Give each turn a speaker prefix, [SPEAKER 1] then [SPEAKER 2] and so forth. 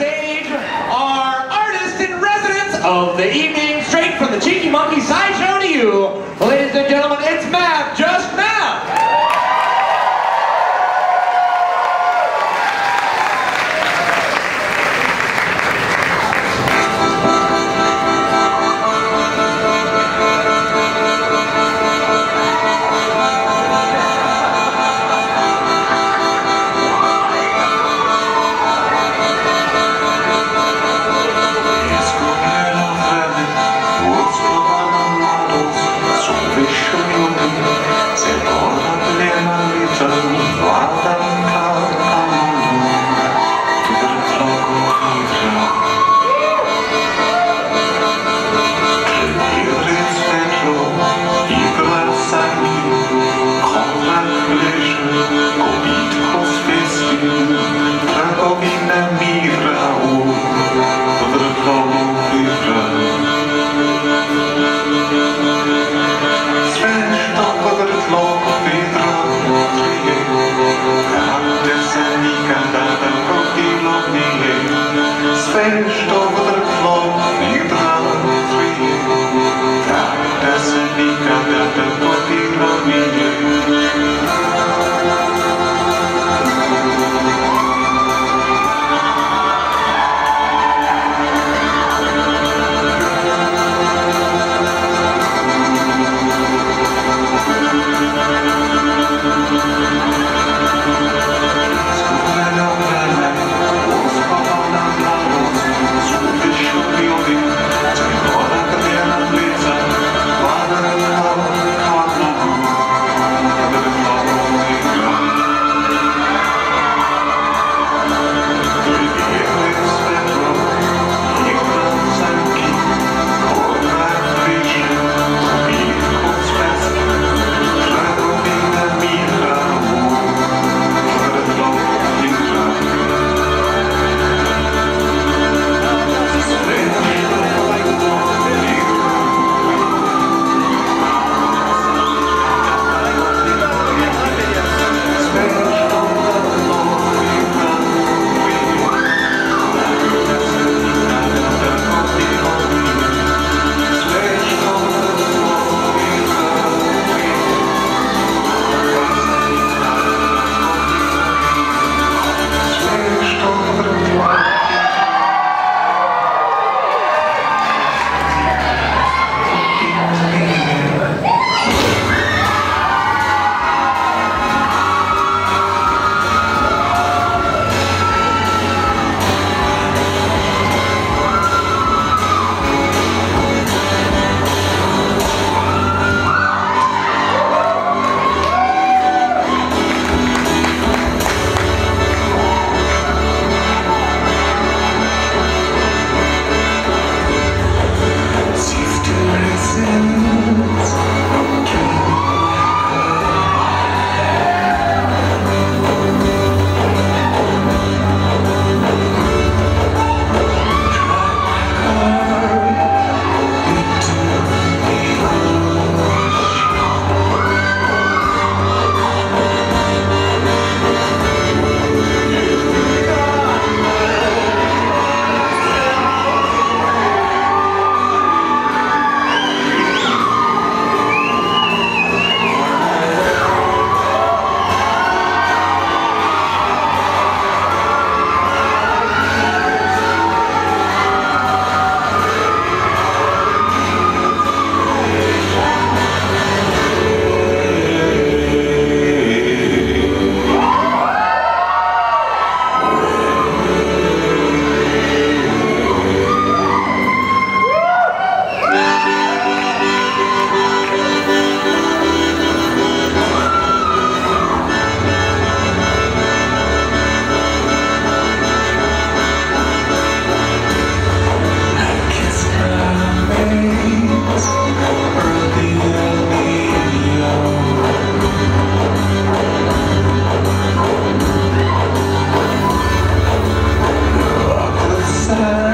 [SPEAKER 1] stage our artist in residence of the evening. 사랑.